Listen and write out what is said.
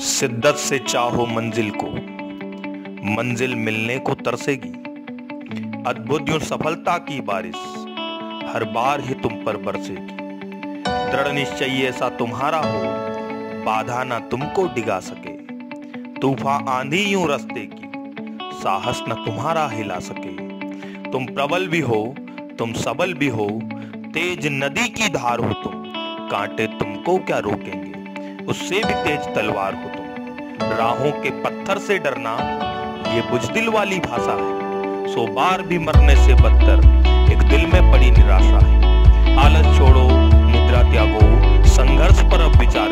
शिद्दत से चाहो मंजिल को। मंजिल मिलने को तरसेगी। अद्भुत यूँ सफलता की बारिश हर बार ही तुम पर बरसेगी। दृढ़ निश्चय ऐसा तुम्हारा हो, बाधा ना तुमको डिगा सके। तूफा आंधी यूँ रस्ते की, साहस न तुम्हारा हिला सके। तुम प्रबल भी हो, तुम सबल भी हो, तेज नदी की धार हो तुम, कांटे तुमको क्या रोकेंगे? उससे भी तेज तलवार हो तुम राहों के पत्थर से डरना, ये बुजदिल वाली भाषा है। सो बार भी मरने से बदतर एक दिल में पड़ी निराशा है। आलस छोड़ो, निद्रा त्यागो, संघर्ष पर अब विचार